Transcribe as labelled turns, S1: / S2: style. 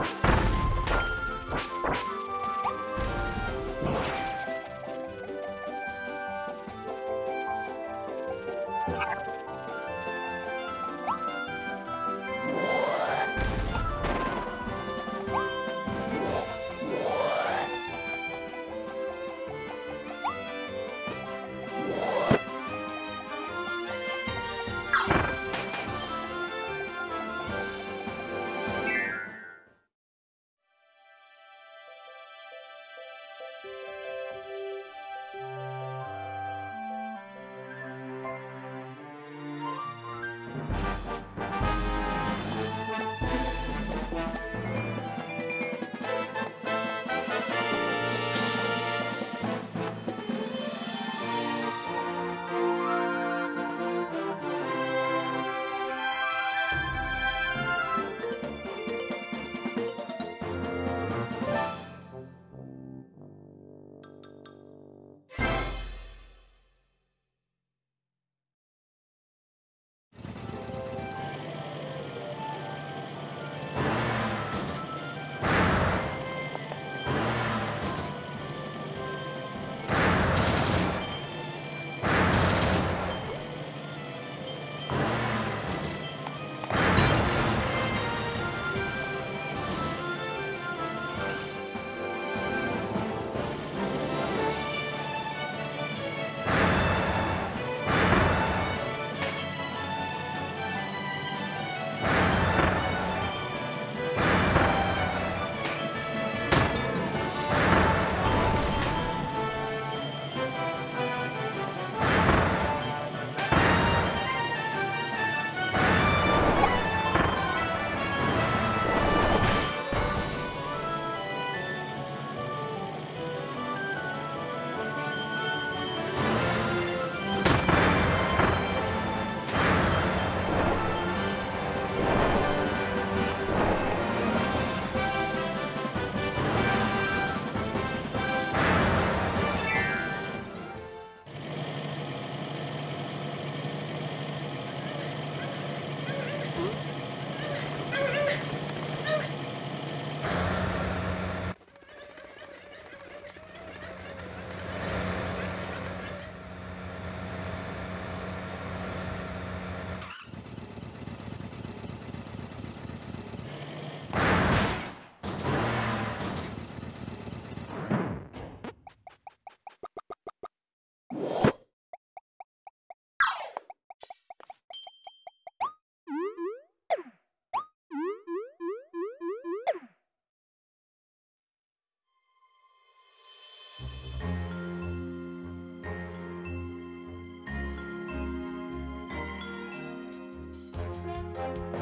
S1: you
S2: you.